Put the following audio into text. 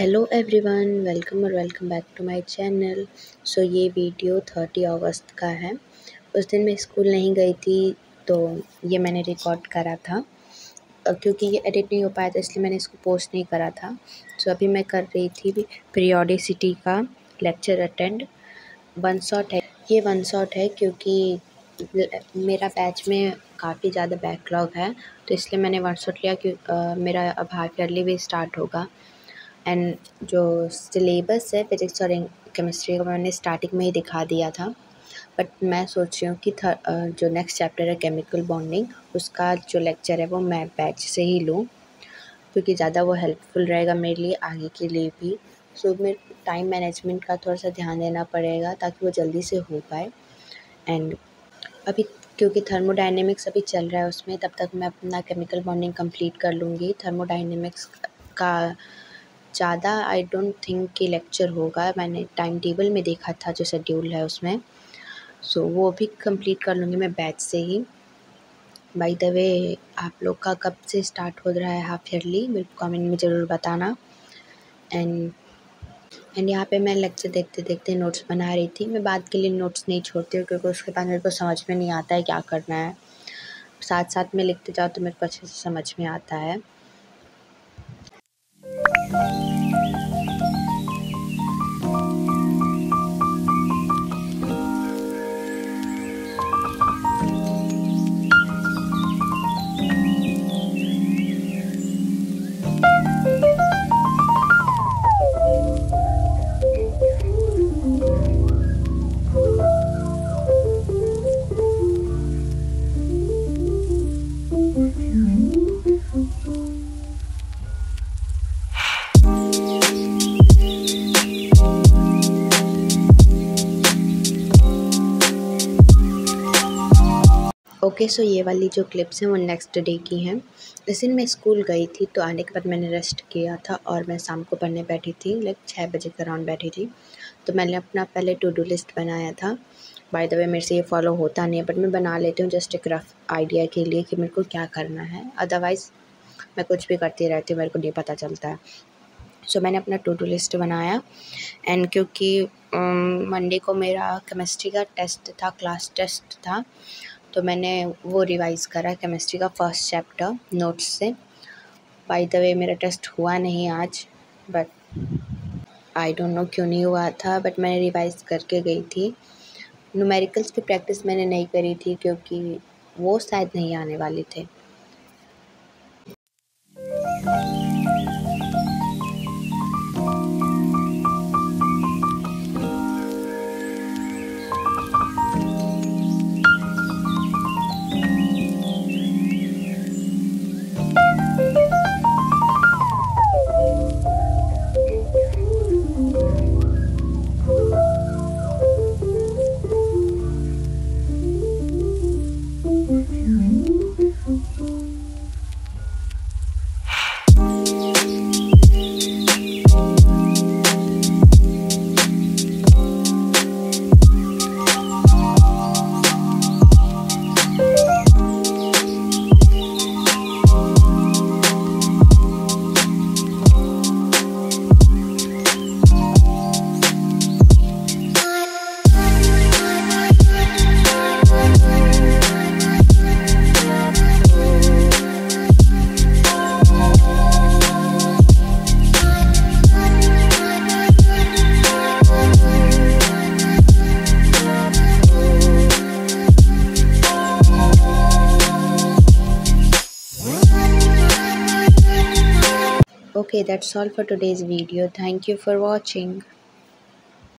Everyone welcome और welcome back to my channel so ये video thirty अगस्त का है। उस दिन मैं स्कूल नहीं गई थी तो ये मैंने रिकॉर्ड करा था। क्योंकि ये एडिट नहीं हो पाया था इसलिए मैंने इसको पोस्ट नहीं करा था। सो so, अभी मैं कर रही थी पीरियोडिसिटी का लेक्चर अटेंड वन शॉट है। ये वन शॉट है क्योंकि मेरा बैच में काफ़ी ज़्यादा बैकलॉग है तो इसलिए मैंने वन शॉट लिया कि मेरा अब हाफ़ ईयरली भी स्टार्ट होगा। एंड जो सिलेबस है फिज़िक्स और केमिस्ट्री का मैंने स्टार्टिंग में ही दिखा दिया था। बट मैं सोच रही हूँ कि जो नेक्स्ट चैप्टर है केमिकल बॉन्डिंग उसका जो लेक्चर है वो मैं बैच से ही लूँ। क्योंकि ज़्यादा वो हेल्पफुल रहेगा मेरे लिए आगे के लिए भी। सो so, मेरे टाइम मैनेजमेंट का थोड़ा सा ध्यान देना पड़ेगा ताकि वो जल्दी से हो पाए। एंड अभी क्योंकि थर्मोडाइनेमिक्स अभी चल रहा है उसमें तब तक मैं अपना केमिकल बॉन्डिंग कंप्लीट कर लूँगी। थर्मोडाइनेमिक्स का ज़्यादा आई डोंट थिंक कि लेक्चर होगा। मैंने टाइम टेबल में देखा था जो शेड्यूल है उसमें। सो वो भी कंप्लीट कर लूँगी मैं बैच से ही। बाय द वे आप लोग का कब से स्टार्ट हो रहा है हाफ़ ईयरली मेरे को कमेंट में ज़रूर बताना। एंड एंड यहाँ पे मैं लेक्चर देखते देखते नोट्स बना रही थी। मैं बाद के लिए नोट्स नहीं छोड़ती हूँ क्योंकि उसके बाद मेरे को समझ में नहीं आता है क्या करना है। साथ साथ में लिखते जाओ तो मेरे को अच्छे से समझ में आता है। thank you ओके सो ये वाली जो क्लिप्स हैं वो नेक्स्ट डे की हैं। इस दिन मैं स्कूल गई थी तो आने के बाद मैंने रेस्ट किया था और मैं शाम को पढ़ने बैठी थी लाइक छः बजे के अराउंड बैठी थी। तो मैंने अपना पहले टू डू लिस्ट बनाया था। बाय द वे मेरे से ये फॉलो होता नहीं है बट मैं बना लेती हूँ जस्ट एक रफ आइडिया के लिए कि मेरे को क्या करना है। अदरवाइज़ मैं कुछ भी करती रहती हूँ मेरे को नहीं पता चलता है। सो so, मैंने अपना टू डू लिस्ट बनाया। एंड क्योंकि मंडे um, को मेरा केमिस्ट्री का टेस्ट था क्लास टेस्ट था तो मैंने वो रिवाइज़ करा केमिस्ट्री का फ़र्स्ट चैप्टर नोट्स से। बाय द वे मेरा टेस्ट हुआ नहीं आज बट आई डोंट नो क्यों नहीं हुआ था बट मैंने रिवाइज़ करके गई थी। नूमेरिकल्स की प्रैक्टिस मैंने नहीं करी थी क्योंकि वो शायद नहीं आने वाले थे। Okay that's all for today's video. Thank you for watching